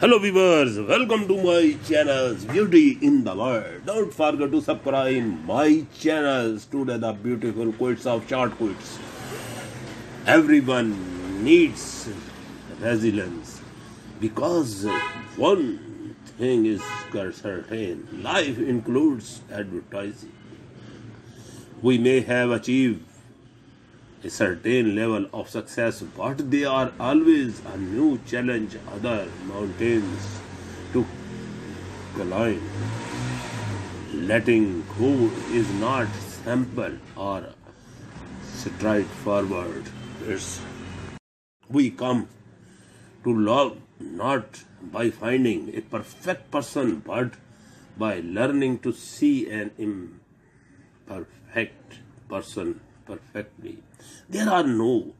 Hello viewers, welcome to my channel's Beauty in the World. Don't forget to subscribe my channels today the beautiful quotes of short quotes. Everyone needs resilience because one thing is certain, life includes advertising. We may have achieved a certain level of success, but there are always a new challenge, other mountains to climb. Letting go is not simple or straightforward. It's we come to love not by finding a perfect person, but by learning to see an imperfect person perfectly. There are no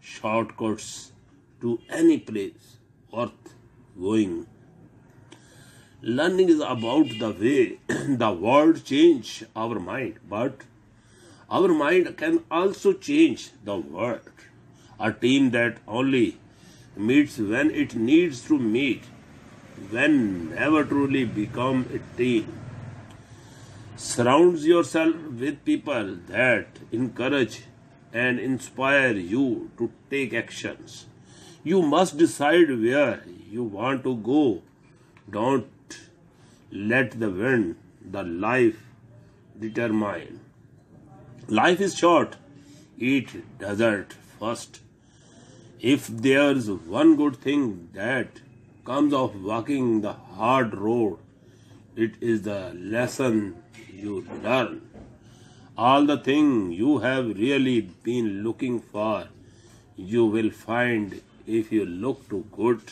shortcuts to any place worth going. Learning is about the way the world change our mind, but our mind can also change the world. A team that only meets when it needs to meet, when never truly become a team. Surround yourself with people that encourage and inspire you to take actions. You must decide where you want to go. Don't let the wind, the life determine. Life is short. Eat dessert first. If there's one good thing that comes of walking the hard road, it is the lesson you learn. All the thing you have really been looking for, you will find if you look to good.